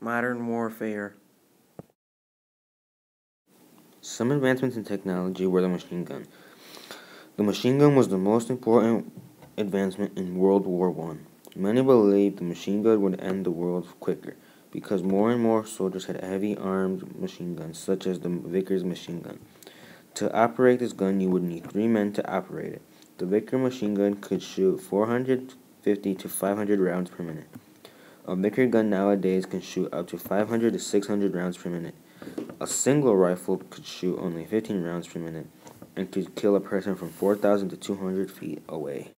Modern warfare. Some advancements in technology were the machine gun. The machine gun was the most important advancement in World War I. Many believed the machine gun would end the world quicker because more and more soldiers had heavy armed machine guns, such as the Vickers machine gun. To operate this gun, you would need three men to operate it. The Vickers machine gun could shoot 450 to 500 rounds per minute. A Vickers gun nowadays can shoot up to 500 to 600 rounds per minute. A single rifle could shoot only 15 rounds per minute and could kill a person from 4,000 to 200 feet away.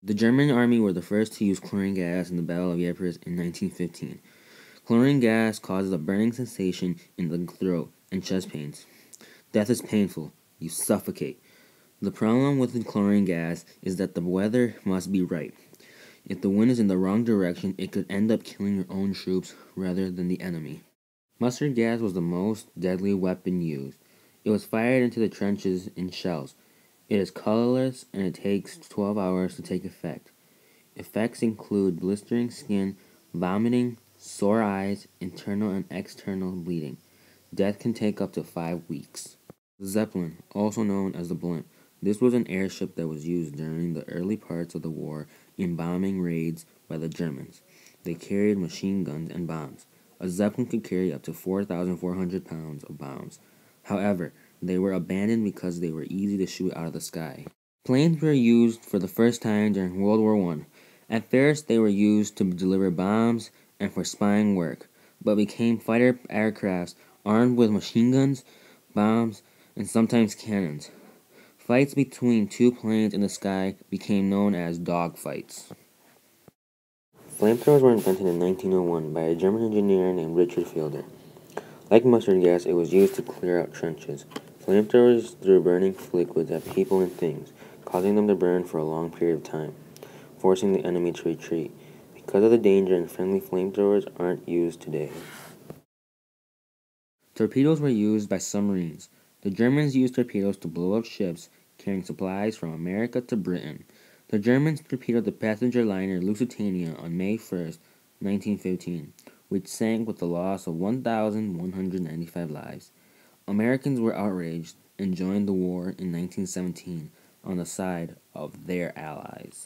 The German army were the first to use chlorine gas in the Battle of Ypres in 1915. Chlorine gas causes a burning sensation in the throat and chest pains. Death is painful. You suffocate. The problem with the chlorine gas is that the weather must be right. If the wind is in the wrong direction, it could end up killing your own troops rather than the enemy. Mustard gas was the most deadly weapon used. It was fired into the trenches in shells. It is colorless and it takes 12 hours to take effect. Effects include blistering skin, vomiting, sore eyes, internal and external bleeding. Death can take up to 5 weeks. The Zeppelin, also known as the blimp, this was an airship that was used during the early parts of the war in bombing raids by the Germans. They carried machine guns and bombs. A Zeppelin could carry up to 4,400 pounds of bombs. However, they were abandoned because they were easy to shoot out of the sky. Planes were used for the first time during World War I. At first, they were used to deliver bombs and for spying work, but became fighter aircrafts armed with machine guns, bombs, and sometimes cannons. Fights between two planes in the sky became known as dogfights. Flamethrowers were invented in 1901 by a German engineer named Richard Fielder. Like mustard gas, it was used to clear out trenches. Flamethrowers threw burning liquids at people and things, causing them to burn for a long period of time, forcing the enemy to retreat. Because of the danger and friendly flamethrowers aren't used today. Torpedoes were used by submarines. The Germans used torpedoes to blow up ships carrying supplies from America to Britain. The Germans torpedoed the passenger liner Lusitania on May 1, 1915, which sank with the loss of 1,195 lives. Americans were outraged and joined the war in 1917 on the side of their allies.